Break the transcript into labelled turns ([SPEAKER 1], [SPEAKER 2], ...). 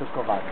[SPEAKER 1] Escovado.